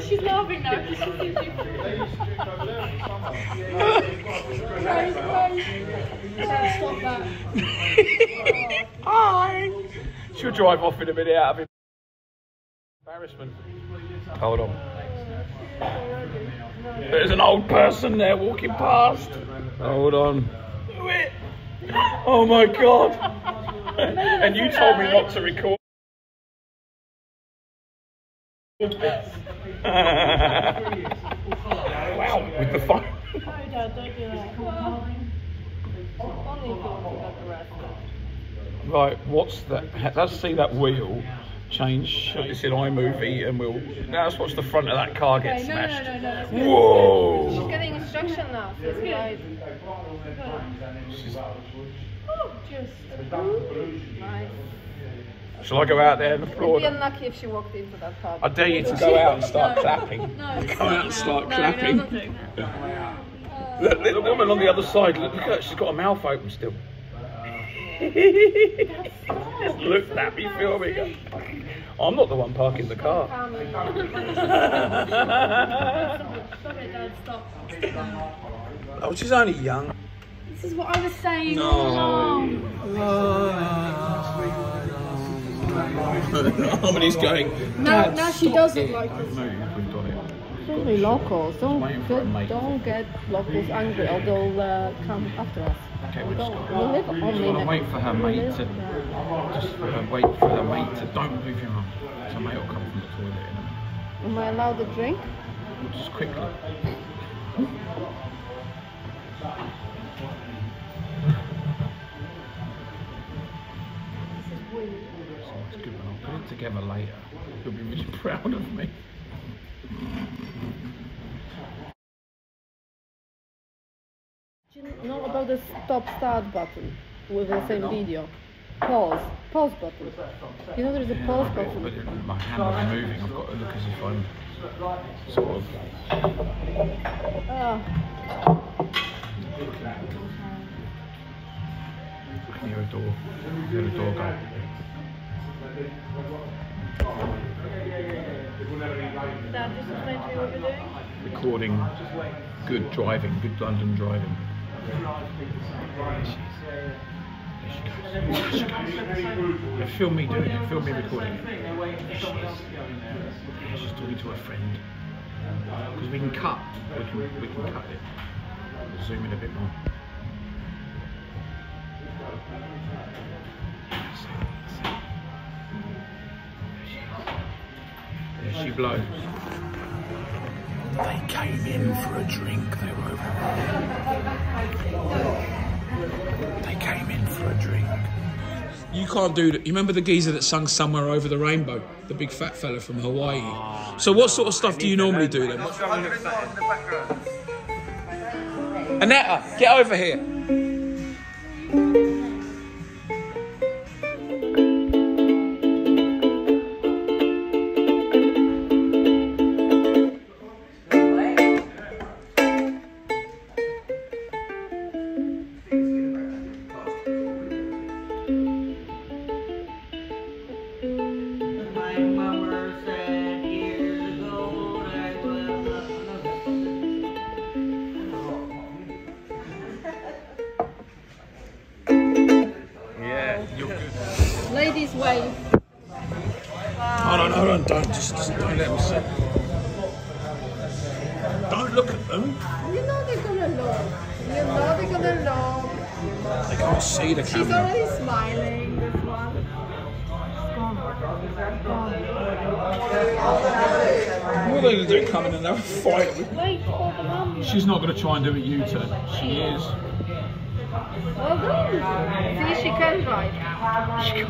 She's laughing now because she sees you. Guys, guys. Stop that. Hi. She'll drive off in a minute out of embarrassment. Hold on. There's an old person there walking past. Hold on. Oh my god. and you told me not to record. wow, with the phone. No, Dad, don't do that. Only if you want to get arrested. Right, what's that? Let's see that wheel change. It's in iMovie, and we'll. Now let's watch the front of that car get Okay, no, no, smashed. no, no, that's good. She's Whoa! getting instruction now. That's good. Oh, just. Nice. Shall I go out there and It'd be unlucky if she walked into that car. I dare you to go out and start No. clapping. No, Go out and start no, clapping. No, I'm not doing that. Look, uh, little woman on the other side. Look, look at her. She's got her mouth open still. look at me filming her. I'm not the one parking the car. Family. Stop it, Dad, stop. oh, she's only young. This is what I was saying No. all along. Harmony's going. Now, "Dad, now she doesn't it." like Don't this. move, we've done it. Only locals. Don't waiting for a mate. don't get locals angry or they'll uh, come after us. Okay, we'll just Don't. go. We'll live Just only wanna wait for her mate to- there. Just uh, wait for her mate to. Don't move your arm. So mate will come from the toilet in a minute. Am I allowed to drink? Just quickly. So oh, it's good when I'll put it together later. You'll be really proud of me. Do you know about the stop start button with the oh, same video? Pause. Pause button. You know there's a pause But button. it- my hand was moving. I've got to look as if I'm sort of. A a door go. Dad, me what you're doing. Recording good driving, good London driving. There she goes. There she film me doing it. Film me recording it. Yeah, she's talking to her friend. Because we can cut. We can, we can cut it. Zoom in a bit more. There she blows. They came in for a drink. They were over. They came in for a drink. You can't do that. You remember the geezer that sung "Somewhere Over the Rainbow"? The big fat fella from Hawaii. so, what sort of stuff do you normally do then? Anetta, get over here. Wave. Hold on, hold on, don't just, just don't let them see. Don't look at them. You know they're gonna look. You know they're gonna look. They can't see the camera. She's already smiling, this one. What are they going to do? Come in and have a fight? with- Wait the. She's not going to try and do a U-turn. She is. Well done. See, she can ride. She can't.